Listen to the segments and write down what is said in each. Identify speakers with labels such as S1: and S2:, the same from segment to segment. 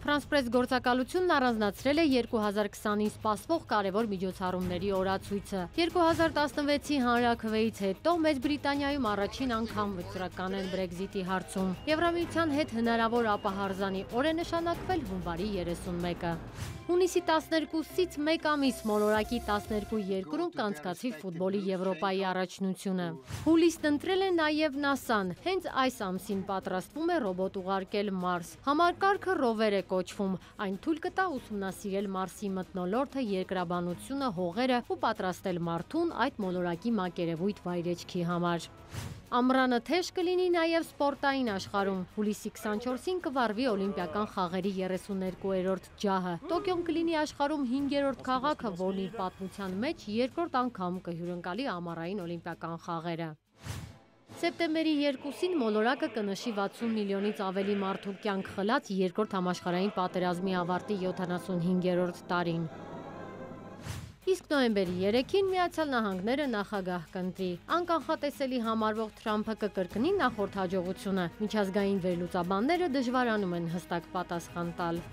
S1: Ֆրանս պրես գործակալությունն առանձնացրել է 2020-ին սպասվող կարևոր միջոցառումների օրացույցը։ 2016-ի հանրաքվեից հետո Մեծ Բրիտանիայում առաջին անգամ վճռական են Brexit-ի հարցում։ Եվրամիության հետ հնարավոր ապահարզանի օր է նշանակվել հունվարի 31-ը։ Հունիսի 12-ից 1 ամիս մոլորակի 12 երկրում կանցկացվի ֆուտբոլի Եվրոպայի առաջնությունը։ Հուլիսն ընտրել է նաև ՆԱՍԱ-ն։ Հենց այս ամսին պատրաստվում է ռոբոտ ուղարկել Մարս։ Համարկարգը ռովեր է կոչվում։ Այն թույլ կտա ուսումնասիրել Մարսի մթնոլորտը, երկրաբանությունը, հողերը ու պատրաստել մարդուն այդ մոլորակի մակերևույթ վայրեջքի համար։ Ամռանը թեժ կլինի նաև սպորտային աշխարհում։ Հուլիսի 24-ին կվարվի Օլիմպիական խաղերի 32-րդ ջահը։ Տոկիոն կլինի աշխարհում 5-րդ քաղաքը, որն իր պատմության մեջ երկրորդ անգամ կհյուրընկալի ամառային Օլիմպիական խաղերը։ Սեպտեմբերի 2-ին մոլորակը կնշի 60 միլիոնից ավելի մարդու կյանք խլած երկրորդ համաշխարհային պատերազմի ավարտի 75-րդ տարին։ Իսկ նոյեմբերի 3-ին Միացյալ Նահանգները նախագահ կընտրի։ Անկանխատեսելի համարվող Թրամփը կկրկնի նախորդ հաջողությունը։ Միջազգային վերլուծաբանները դժվարանում են հստակ պատասխան տալ։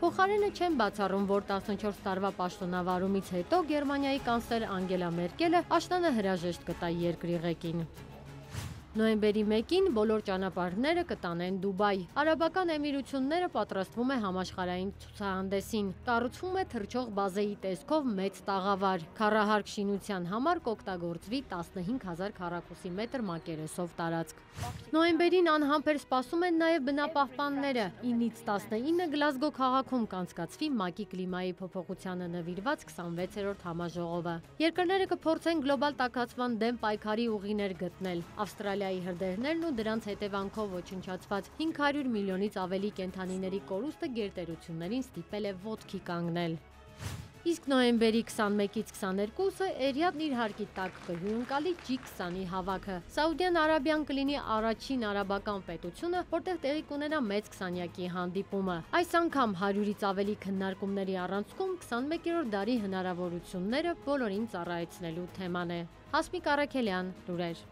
S1: Փոխարենը չեն բացառում, որ 14 տարվա պաշտոնավարումից հետո Գերմանիայի կանցլեր Անգելա Մերկելը աշնանը հրաժեշտ կտա երկրի ղեկին։ Նոյեմբերի 1-ին բոլոր ճանապարհները կտանեն Դուբայ։ Արաբական Էմիրությունները պատրաստվում է համաշխարհային ցուցահանդեսին։ Կառուցվում է թռչող բազեի տեսքով մեծ տաղավար։ Քառահարկ շինության համար կօգտագործվի 15000 քառակուսի մետր մակերեսով տարածք։ Նոյեմբերին անհամբեր սպասում են նաև բնապահպանները։ 9-ից 19 Գլազգո քաղաքում կանցկացվի ՄԱԿ-ի կլիմայի փոփոխությանը նվիրված 26-րդ համաժողովը։ Երկրները կփորձեն գլոբալ տաքացման դեմ պայքարի ուղիներ գտնել։ Ավստրալիայի հրդեհներն ու դրանց հետևանքով ոչնչացված 500 միլիոնից ավելի կենթանիների կորուստը գերտերություններին ստիպել է ոտքի կանգնել։ Իսկ նոյեմբերի 21-ից 22-ը Էրիադն իր հարկի տակ կհյուրընկալի G20-ի հավաքը։ Սաուդյան Արաբիան կլինի առաջին արաբական պետությունը, որտեղ տեղի կունենա մեծ 20-յակի հանդիպումը։ Այս անգամ 100-ից ավելի քննարկումների առանցքում 21-րդ դարի հնարավորությունները բոլորին ծառայեցնելու թեման է։ Հասմիկ Արաքելյան, լուրեր։